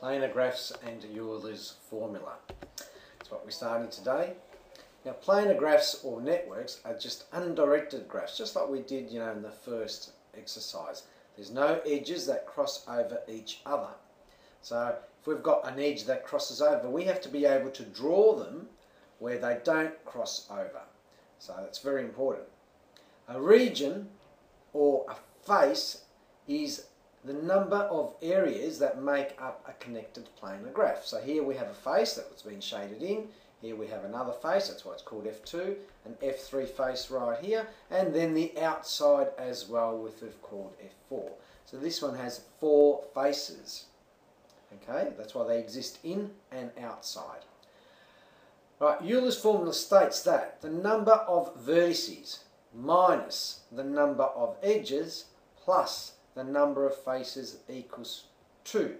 planar graphs and Euler's formula. That's what we're starting today. Now planar graphs or networks are just undirected graphs, just like we did you know in the first exercise. There's no edges that cross over each other. So if we've got an edge that crosses over, we have to be able to draw them where they don't cross over. So that's very important. A region or a face is the number of areas that make up a connected planar graph. So here we have a face that's been shaded in, here we have another face, that's why it's called F2, an F3 face right here, and then the outside as well, which we've called F4. So this one has four faces. Okay, that's why they exist in and outside. Right, Euler's formula states that the number of vertices minus the number of edges plus the number of faces equals 2.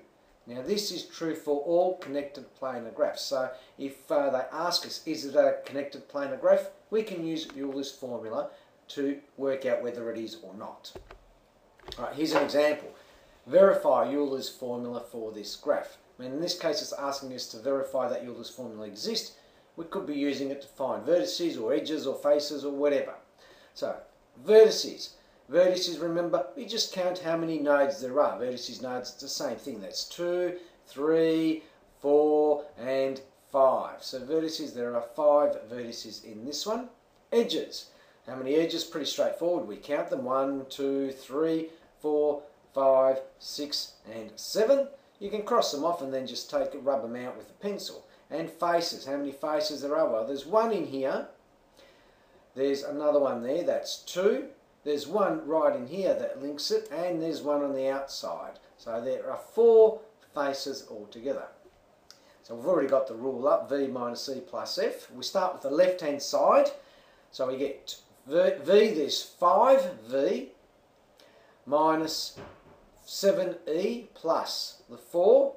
Now this is true for all connected planar graphs. So if uh, they ask us, is it a connected planar graph, we can use Euler's formula to work out whether it is or not. Alright, here's an example. Verify Euler's formula for this graph. I mean, in this case it's asking us to verify that Euler's formula exists. We could be using it to find vertices or edges or faces or whatever. So, vertices. Vertices, remember, we just count how many nodes there are. Vertices, nodes, it's the same thing. That's 2, 3, 4, and 5. So vertices, there are 5 vertices in this one. Edges. How many edges? Pretty straightforward. We count them. 1, 2, 3, 4, 5, 6, and 7. You can cross them off and then just take rub them out with a pencil. And faces. How many faces there are? Well, there's one in here. There's another one there. That's 2. There's one right in here that links it and there's one on the outside. So there are four faces altogether. So we've already got the rule up, V minus C plus F. We start with the left hand side. So we get V, v there's 5V minus 7E plus the 4.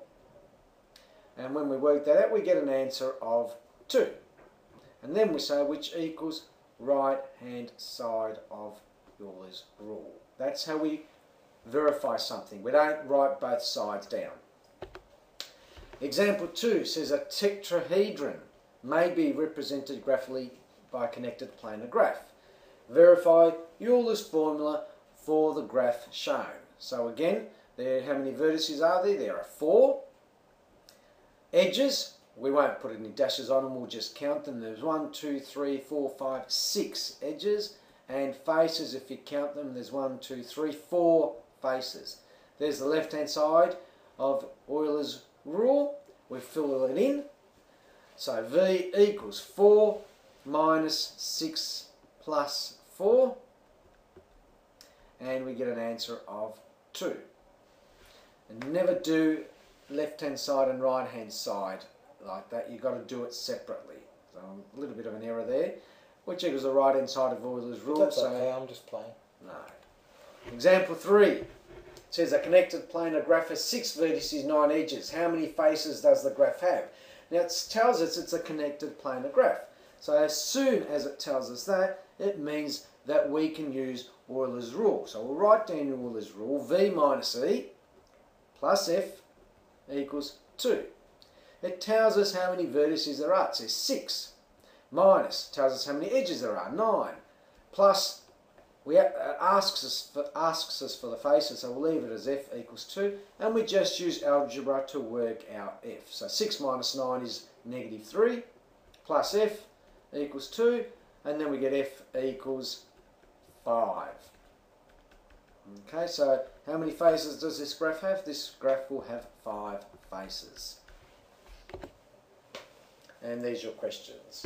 And when we work that out, we get an answer of 2. And then we say which equals right hand side of Euler's rule. That's how we verify something. We don't write both sides down. Example 2 says a tetrahedron may be represented graphically by a connected planar graph. Verify Euler's formula for the graph shown. So again, there, how many vertices are there? There are four. Edges, we won't put any dashes on them, we'll just count them. There's one, two, three, four, five, six edges and faces if you count them there's one two three four faces. There's the left hand side of Euler's rule. We fill it in. So V equals 4 minus 6 plus 4 and we get an answer of 2 and never do left hand side and right hand side like that. You've got to do it separately. So a little bit of an error there which equals the right hand side of Euler's rule. That's so okay, I'm just playing. No. Example 3 it says a connected planar graph has six vertices, nine edges. How many faces does the graph have? Now it tells us it's a connected planar graph. So as soon as it tells us that, it means that we can use Euler's rule. So we'll write down Euler's rule, V minus E plus F equals 2. It tells us how many vertices there are. It says 6 minus tells us how many edges there are, 9, plus we uh, asks us for, asks us for the faces, so we'll leave it as f equals 2, and we just use algebra to work out f. So 6 minus 9 is negative 3, plus f equals 2, and then we get f equals 5. Okay, so how many faces does this graph have? This graph will have 5 faces. And there's your questions.